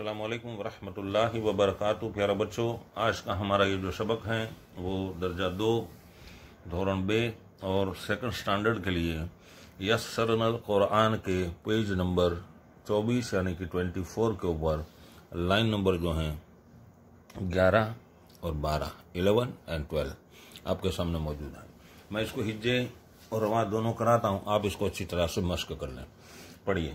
السلام علیکم ورحمۃ اللہ وبرکاتہ پیارے بچوں، آج کا ہمارا یہ جو سبق ہیں وہ درجہ دو، دھورن بے اور second standard کے لیے یسرنا القرآن کے page نمبر چوبیس یعنی کہ twenty four کے اوپر لائن نمبر جو ہیں، گیارہ اور بارہ، eleven and twelve آپ کے سامنے موجود ہیں۔ میں اس کو ہجے اور رواں دونوں کراتا ہوں، آپ اس کو اچھی طرح سے مشق کر لیں۔ پڑھیے۔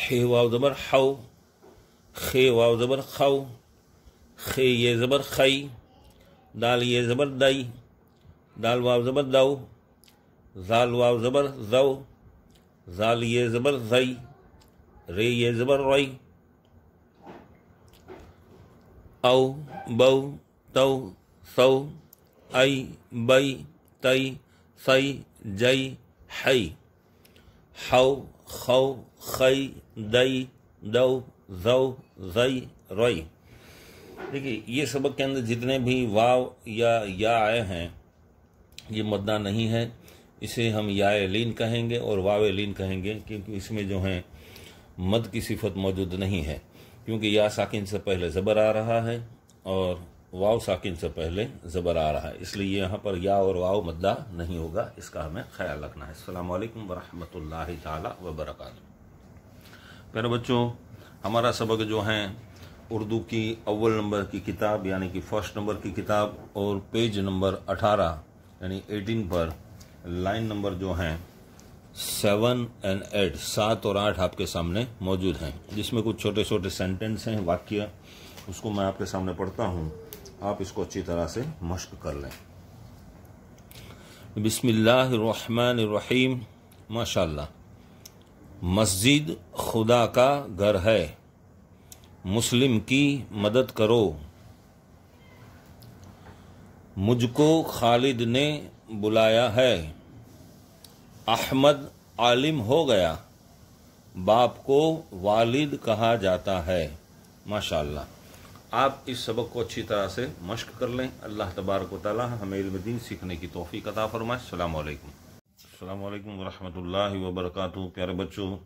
حی واو زبر حو خی واو زبر خو خی ی زبر خی دال ی زبر دای دال واو زبر دو زال واو زبر زو زال ی زبر زی ری ی زبر ری او بو تو سو ای بی تی سی جی حی. حو خو، خی دئی دو، زو زئی روئی دیکھیے، یہ سبق کے اندر جتنے بھی واو یا یا آئے ہیں، یہ مدہ نہیں ہے۔ اسے ہم یا لین کہیں گے اور واو لین کہیں گے، کیونکہ اس میں جو ہیں، مد کی صفت موجود نہیں ہے۔ کیونکہ یا ساکن سے پہلے زبر آ رہا ہے اور واو ساکن سے پہلے زبر آ رہا ہے۔ اس لیے یہاں پر یا اور واو مدہ نہیں ہوگا۔ اس کا ہمیں خیال رکھنا ہے۔ السلام علیکم ورحمۃ اللہ تعالی وبرکاتہ۔ پیارے بچوں، ہمارا سبق جو ہیں، اردو کی اول نمبر کی کتاب یعنی کہ first نمبر کی کتاب اور page نمبر اٹھارہ یعنی eighteen پر لائن نمبر جو ہیں، seven and eight سات اور آٹھ آپ کے سامنے موجود ہیں۔ جس میں کچھ چھوٹے چھوٹے sentence ہیں، واقعہ، اس کو میں آپ کے سامنے پڑھتا ہوں۔ آپ اس کو اچھی طرح سے مشق کر لیں۔ بسم اللہ الرحمن الرحیم۔ ماشاء اللہ مسجد خدا کا گھر ہے۔ مسلم کی مدد کرو۔ مجھ کو خالد نے بلایا ہے۔ احمد عالم ہو گیا۔ باپ کو والد کہا جاتا ہے۔ ماشاء اللہ آپ اس سبق کو اچھی طرح سے مشق کر لیں۔ اللہ تبارک و تعالی ہمیں علم دین سیکھنے کی توفیق عطا فرمائے۔ السلام علیکم۔ السلام علیکم ورحمۃ اللہ وبرکاتہ۔ پیارے بچوں،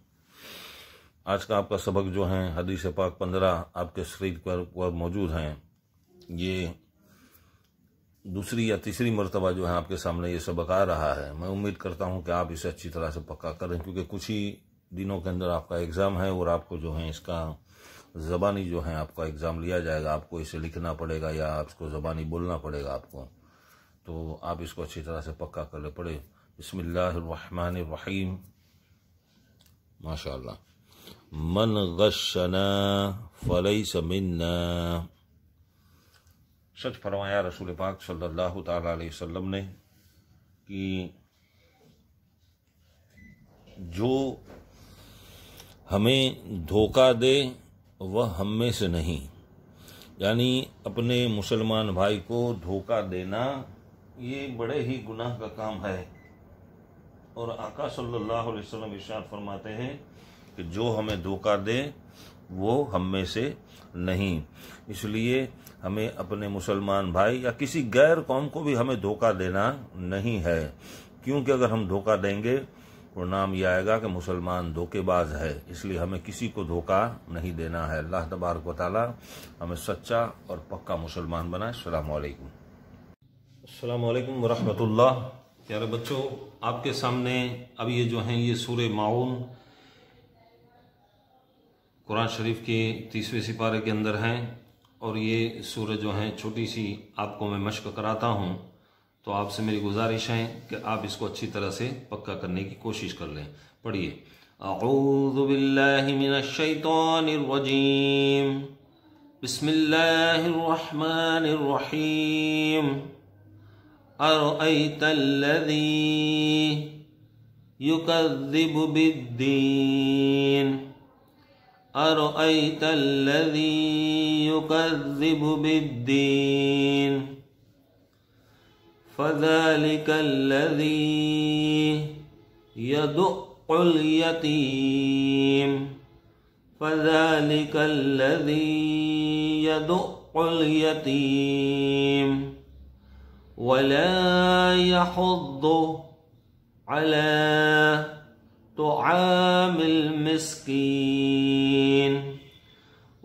آج کا آپ کا سبق جو ہیں حدیث پاک پندرہ آپ کے screen پر موجود ہیں۔ یہ دوسری یا تیسری مرتبہ جو ہے آپ کے سامنے یہ سبق آ رہا ہے۔ میں امید کرتا ہوں کہ آپ اسے اچھی طرح سے پکا کریں کیونکہ کچھ ہی دنوں کے اندر آپ کا exam ہے اور آپ کو جو ہے اس کا زبانی جو ہیں، آپ کا exam لیا جائے گا، آپ کو اسے لکھنا پڑے گا یا اس کو زبانی بولنا پڑے گا آپ کو، تو آپ اس کو اچھی طرح سے پکا کر لے پڑے بسم اللہ الرحمن الرحیم۔ ماشاء اللہ من غشنا فلیس منا۔ سچ فرمایا رسول پاک صلی اللہ تعالی علیہ وسلم نے کہ جو ہمیں دھوکہ دے وہ ہم میں سے نہیں۔ یعنی اپنے مسلمان بھائی کو دھوکہ دینا یہ بڑے ہی گناہ کا کام ہے۔ اور آقا صلی اللہ علیہ وسلم ارشاد فرماتے ہیں کہ جو ہمیں دھوکہ دے، وہ ہم میں سے نہیں۔ اس لیے ہمیں اپنے مسلمان بھائی یا کسی غیر قوم کو بھی ہمیں دھوکہ دینا نہیں ہے۔ کیونکہ اگر ہم دھوکہ دیں گے پرنام یہ آئے گا کہ مسلمان دھوکے باز ہے، اس لیے ہمیں کسی کو دھوکہ نہیں دینا ہے۔ اللہ تبارک و تعالی ہمیں سچا اور پکا مسلمان بنائے۔ السلام علیکم۔ السلام علیکم ورحمۃ اللہ۔ پیارے بچوں، آپ کے سامنے اب یہ جو ہیں، یہ سورہ ماعون قرآن شریف کے تیسویں سپارے کے اندر ہیں۔ اور یہ سورہ جو ہیں، چھوٹی سی آپ کو میں مشق کراتا ہوں۔ تو آپ سے میری گزارش ہے کہ آپ اس کو اچھی طرح سے پکا کرنے کی کوشش کر لیں۔ پڑھئے اعوذ باللہ من الشیطان الرجیم۔ بسم اللہ الرحمن الرحیم۔ ارأیت الذی یکذب بالدین۔ ارأیت الذی یکذب بالدین۔ فذلك الذي يدق اليتيم. فذلك الذي يدق اليتيم. ولا يحض على طعام المسكين.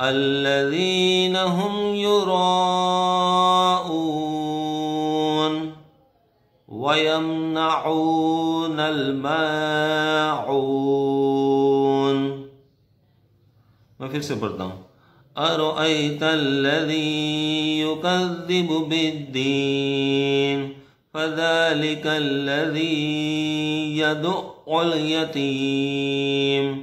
الذين هم يراءون ويمنعون الماعون मैं फिर से पढ़ता हूं أرأيت الذي يكذب بالدين فذلك الذي يدع اليتيم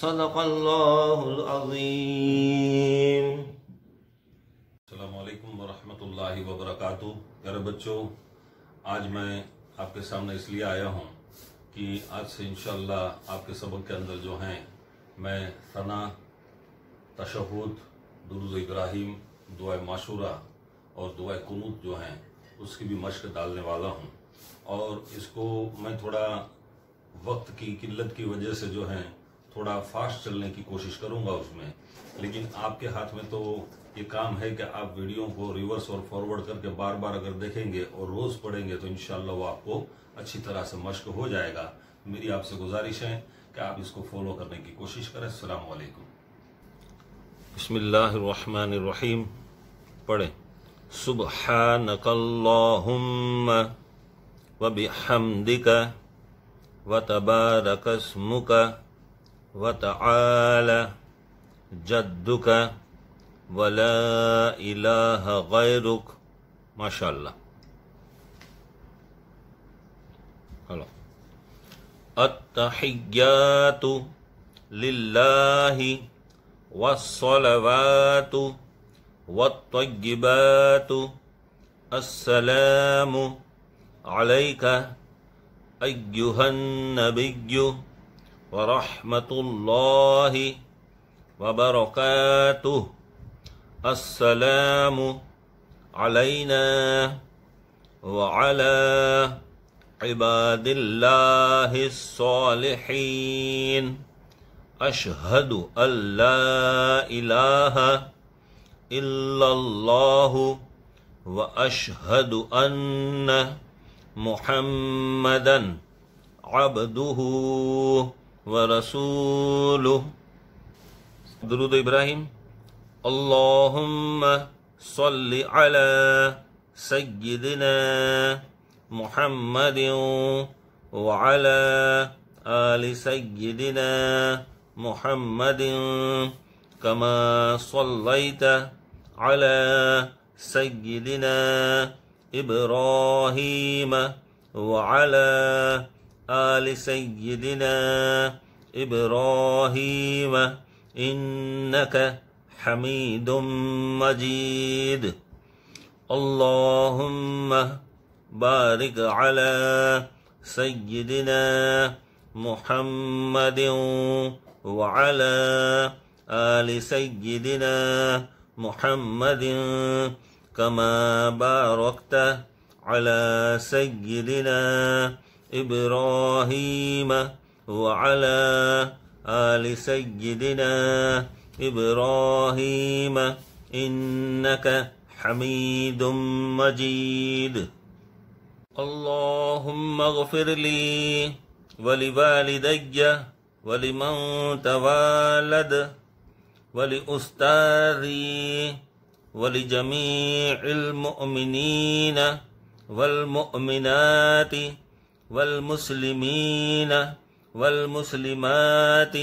صدق اللہ العظیم السلام علیکم ورحمۃ اللہ وبرکاتہ پیارے بچوں آج میں آپ کے سامنے اس لیے آیا ہوں کہ آج سے انشاءاللہ آپ کے سبق کے اندر جو ہیں میں ثنا تشہد درود ابراہیم دعا ماثورہ اور دعا قنوت جو ہیں اس کی بھی مشق ڈالنے والا ہوں اور اس کو میں تھوڑا وقت کی قلت کی وجہ سے جو ہیں تھوڑا fast چلنے کی کوشش کروں گا اس میں۔ لیکن آپ کے ہاتھ میں تو یہ کام ہے کہ آپ ویڈیو کو reverse اور forward کر کے بار بار اگر دیکھیں گے اور روز پڑھیں گے تو انشاءاللہ وہ آپ کو اچھی طرح سے مشق ہو جائے گا۔ میری آپ سے گزارش ہے کہ آپ اس کو follow کرنے کی کوشش کریں۔ السلام علیکم۔ بسم اللہ الرحمن الرحیم۔ پڑھیں۔ سبحانک اللہم وبحمدک وتبارک اسمک وتعالى جدك ولا إله غيرك. ما شاء الله. التحيات لله والصلوات والطيبات. السلام عليك أيها النبي. ورحمة الله وبركاته. السلام علينا وعلى عباد الله الصالحين. أشهد أن لا إله إلا الله وأشهد أن محمدا عبده ورسوله. درود إبراهيم. اللهم صل على سيدنا محمد وعلى آل سيدنا محمد كما صليت على سيدنا إبراهيم وعلى آل سيدنا إبراهيم إنك حميد مجيد. اللهم بارك على سيدنا محمد وعلى آل سيدنا محمد كما باركت على سيدنا إبراهيم وعلى آل سيدنا إبراهيم إنك حميد مجيد. اللهم اغفر لي ولوالدي ولمن توالد ولأستاذي ولجميع المؤمنين والمؤمنات والمسلمين والمسلمات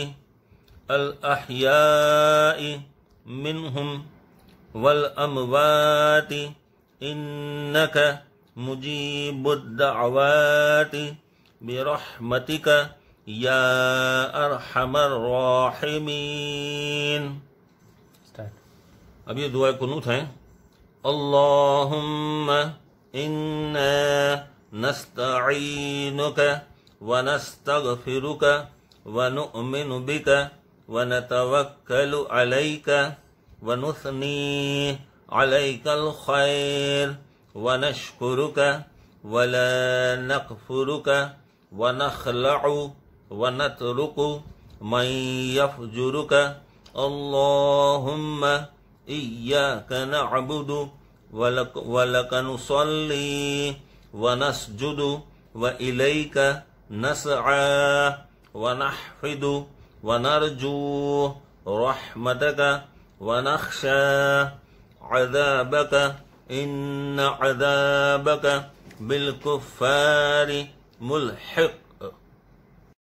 الأحياء منهم والأموات إنك مجيب الدعوات برحمتك يا أرحم الراحمين अब ये दुआ कुनूत है अल्लाहुम्म इन्ना نستعينك ونستغفرك ونؤمن بك ونتوكل عليك ونثني عليك الخير ونشكرك ولا نكفرك ونخلع ونترك من يفجرك. اللهم إياك نعبد ولك, ولك نصلي ونسجد وإليك نسعى ونحفد ونرجو رحمتك ونخشى عذابك. إن عذابك بالكفار ملحق.